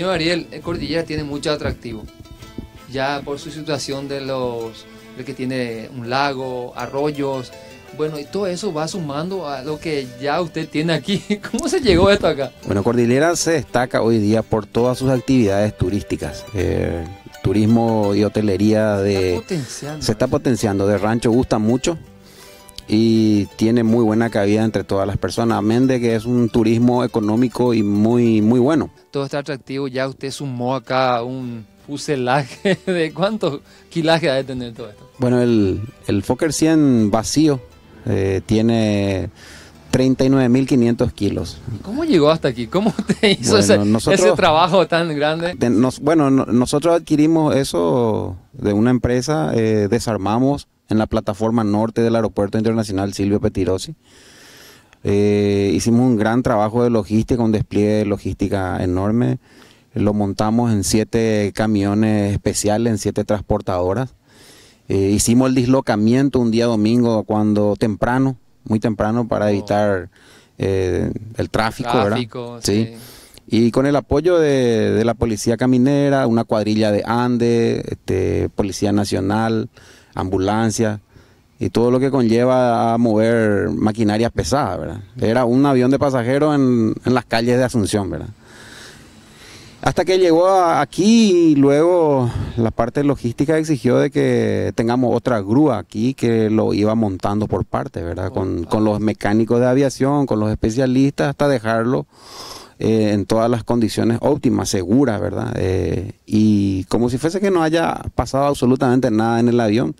Señor Ariel, Cordillera tiene mucho atractivo. Ya por su situación de los de que tiene un lago, arroyos, bueno, y todo eso va sumando a lo que ya usted tiene aquí. ¿Cómo se llegó esto acá? Bueno, Cordillera se destaca hoy día por todas sus actividades turísticas. Eh, turismo y hotelería de... Se está potenciando. De rancho gusta mucho y tiene muy buena cabida entre todas las personas. Amén de que es un turismo económico y muy, muy bueno. Todo está atractivo. Ya usted sumó acá un fuselaje de cuántos kilaje ha de tener todo esto. Bueno, el, el Fokker 100 vacío eh, tiene 39.500 kilos. ¿Cómo llegó hasta aquí? ¿Cómo te hizo ese, trabajo tan grande? bueno, nosotros adquirimos eso de una empresa, eh, desarmamos en la plataforma norte del Aeropuerto Internacional Silvio Petirosi. Eh, hicimos un gran trabajo de logística, un despliegue de logística enorme. Lo montamos en siete camiones especiales, en siete transportadoras. Eh, hicimos el dislocamiento un día domingo cuando temprano, muy temprano para oh. evitar eh, el tráfico, tráfico Sí. Y con el apoyo de, la Policía Caminera, una cuadrilla de Ande, este, Policía Nacional, ambulancia y todo lo que conlleva a mover maquinarias pesadas, ¿verdad? Era un avión de pasajeros en, en las calles de Asunción, ¿verdad? Hasta que llegó aquí y luego la parte logística exigió de que tengamos otra grúa aquí que lo iba montando por parte, ¿verdad? Con, los mecánicos de aviación, con los especialistas, hasta dejarlo eh, en todas las condiciones óptimas, seguras, ¿verdad? Eh, y como si fuese que no haya pasado absolutamente nada en el avión.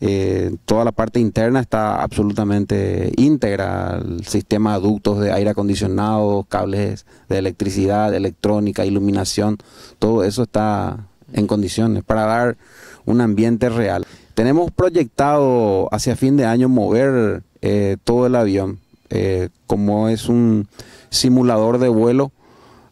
Eh, toda la parte interna está absolutamente íntegra, el sistema de ductos de aire acondicionado, cables de electricidad, electrónica, iluminación, todo eso está en condiciones para dar un ambiente real. Tenemos proyectado hacia fin de año mover eh, todo el avión, eh, como es un simulador de vuelo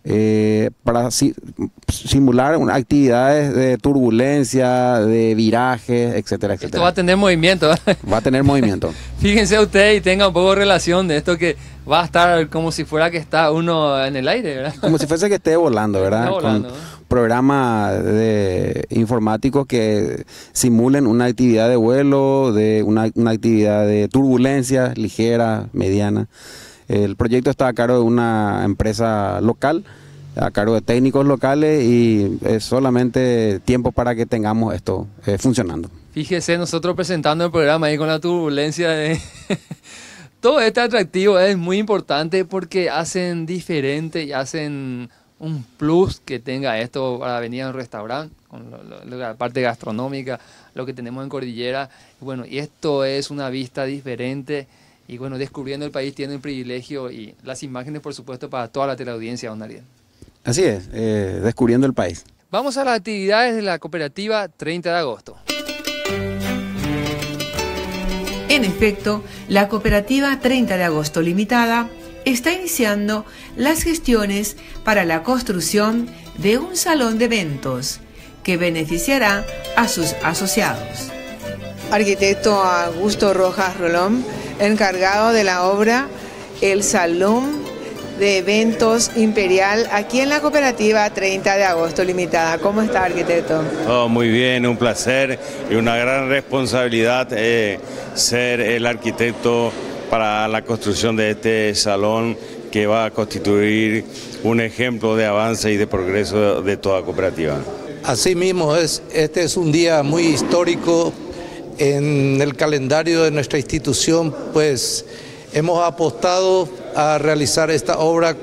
eh, para simular actividades de turbulencia, de viraje, etcétera, etcétera. Esto va a tener movimiento. Va a tener movimiento. Fíjense usted y tenga un poco de relación de esto que va a estar como si fuera que está uno en el aire, ¿verdad? Como si fuese que esté volando, ¿verdad? Con programas de informáticos que simulen una actividad de vuelo, de una, una actividad de turbulencia ligera, mediana. El proyecto está a cargo de una empresa local, a cargo de técnicos locales y es solamente tiempo para que tengamos esto eh, funcionando. Fíjese, nosotros presentando el programa ahí con la turbulencia de... Todo este atractivo es muy importante porque hacen diferente y hacen un plus que tenga esto para venir a un restaurante, con la parte gastronómica, lo que tenemos en Cordillera. Bueno, y esto es una vista diferente y bueno, descubriendo el país tiene un privilegio y las imágenes, por supuesto, para toda la teleaudiencia, don Ariel. Así es, eh, descubriendo el país. Vamos a las actividades de la cooperativa 30 de agosto. En efecto, la cooperativa 30 de agosto limitada está iniciando las gestiones para la construcción de un salón de eventos que beneficiará a sus asociados. Arquitecto Augusto Rojas Rolón encargado de la obra El Salón de Eventos Imperial aquí en la cooperativa 30 de agosto limitada. ¿Cómo está, arquitecto? Oh, muy bien, un placer y una gran responsabilidad eh, ser el arquitecto para la construcción de este salón que va a constituir un ejemplo de avance y de progreso de toda cooperativa. Asimismo, es, este es un día muy histórico en el calendario de nuestra institución, pues hemos apostado a realizar esta obra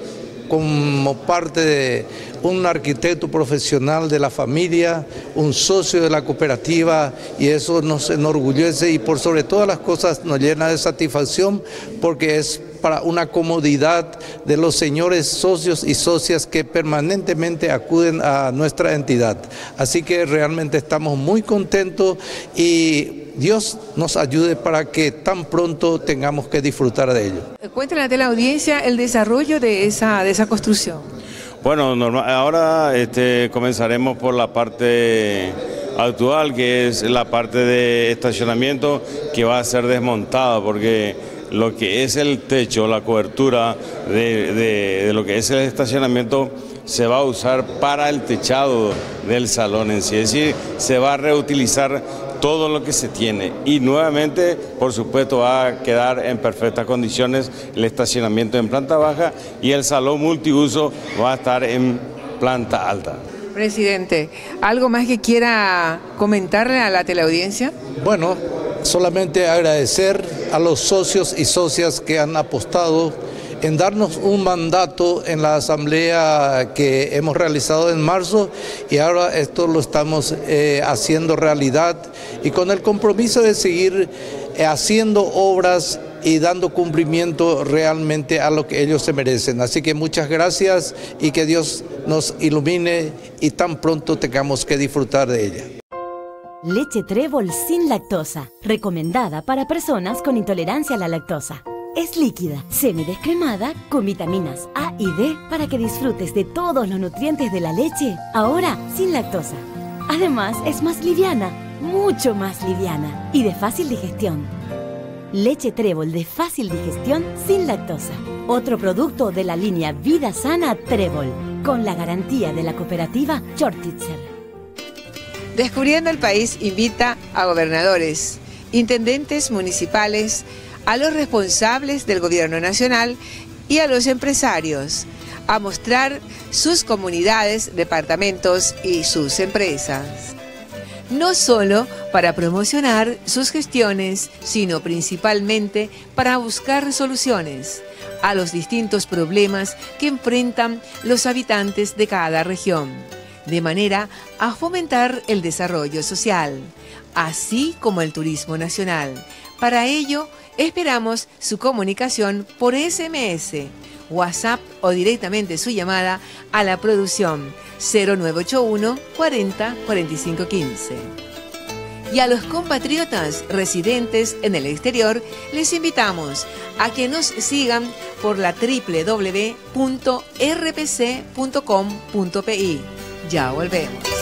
como parte de un arquitecto profesional de la familia, un socio de la cooperativa y eso nos enorgullece y por sobre todas las cosas nos llena de satisfacción porque es para una comodidad de los señores socios y socias que permanentemente acuden a nuestra entidad. Así que realmente estamos muy contentos y Dios nos ayude para que tan pronto tengamos que disfrutar de ello. Cuéntale a la audiencia el desarrollo de esa, de esa construcción. Bueno, ahora este, comenzaremos por la parte actual, que es la parte de estacionamiento que va a ser desmontada, porque lo que es el techo, la cobertura de, de lo que es el estacionamiento se va a usar para el techado del salón en sí, es decir, se va a reutilizar todo lo que se tiene y nuevamente, por supuesto, va a quedar en perfectas condiciones el estacionamiento en planta baja y el salón multiuso va a estar en planta alta. Presidente, ¿algo más que quiera comentarle a la teleaudiencia? Bueno, solamente agradecer a los socios y socias que han apostado en darnos un mandato en la asamblea que hemos realizado en marzo y ahora esto lo estamos eh, haciendo realidad y con el compromiso de seguir eh, haciendo obras y dando cumplimiento realmente a lo que ellos se merecen. Así que muchas gracias y que Dios nos ilumine y tan pronto tengamos que disfrutar de ella. Leche Trébol sin lactosa, recomendada para personas con intolerancia a la lactosa. Es líquida, semidescremada, con vitaminas A y D para que disfrutes de todos los nutrientes de la leche, ahora sin lactosa. Además, es más liviana, mucho más liviana y de fácil digestión. Leche Trébol de fácil digestión sin lactosa. Otro producto de la línea Vida Sana Trébol, con la garantía de la cooperativa Chortitzer. Descubriendo el país invita a gobernadores, intendentes municipales, a los responsables del gobierno nacional y a los empresarios a mostrar sus comunidades, departamentos y sus empresas. No solo para promocionar sus gestiones, sino principalmente para buscar soluciones a los distintos problemas que enfrentan los habitantes de cada región, de manera a fomentar el desarrollo social, así como el turismo nacional. Para ello, Esperamos su comunicación por SMS, WhatsApp o directamente su llamada a la producción 0981 40 45 15. Y a los compatriotas residentes en el exterior les invitamos a que nos sigan por la www.rpc.com.pi. Ya volvemos.